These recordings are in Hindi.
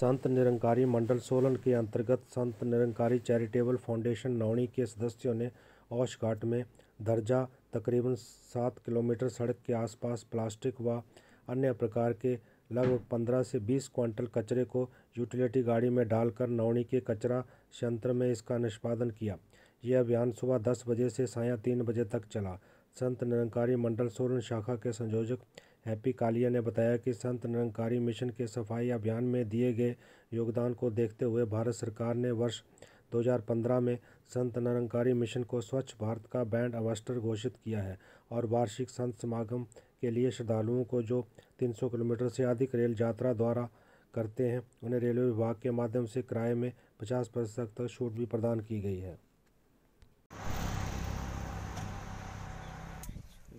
संत निरंकारी मंडल सोलन के अंतर्गत संत निरंकारी चैरिटेबल फाउंडेशन नौणी के सदस्यों ने औश घाट में दर्जा, तकरीबन सात किलोमीटर सड़क के आसपास प्लास्टिक व अन्य प्रकार के लगभग पंद्रह से बीस क्विंटल कचरे को यूटिलिटी गाड़ी में डालकर नौणी के कचरा संयंत्र में इसका निष्पादन किया। यह अभियान सुबह दस बजे से साया तीन बजे तक चला। संत निरंकारी मंडल सोलन शाखा के संयोजक हैप्पी कालिया ने बताया कि संत निरंकारी मिशन के सफ़ाई अभियान में दिए गए योगदान को देखते हुए भारत सरकार ने वर्ष 2015 में संत निरंकारी मिशन को स्वच्छ भारत का बैंड अवास्टर घोषित किया है और वार्षिक संत समागम के लिए श्रद्धालुओं को जो 300 किलोमीटर से अधिक रेल यात्रा द्वारा करते हैं, उन्हें रेलवे विभाग के माध्यम से किराए में 50 प्रतिशत तक छूट भी प्रदान की गई है।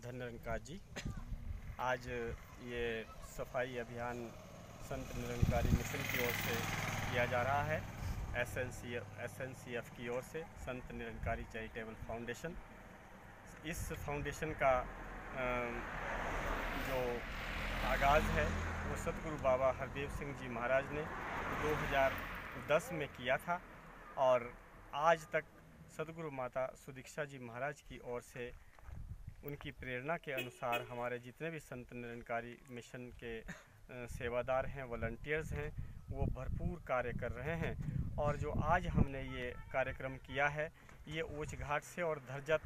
धन जी। आज ये सफ़ाई अभियान संत निरंकारी मिशन की ओर से किया जा रहा है। एस एन सी एफ़ की ओर से संत निरंकारी चैरिटेबल फाउंडेशन। इस फाउंडेशन का जो आगाज़ है, वो सतगुरु बाबा हरदेव सिंह जी महाराज ने 2010 में किया था और आज तक सतगुरु माता सुदीक्षा जी महाराज की ओर से उनकी प्रेरणा के अनुसार हमारे जितने भी संत निरंकारी मिशन के सेवादार हैं वॉल्टियर्स हैं, वो भरपूर कार्य कर रहे हैं। और जो आज हमने ये कार्यक्रम किया है, ये ऊँच घाट से और धरजा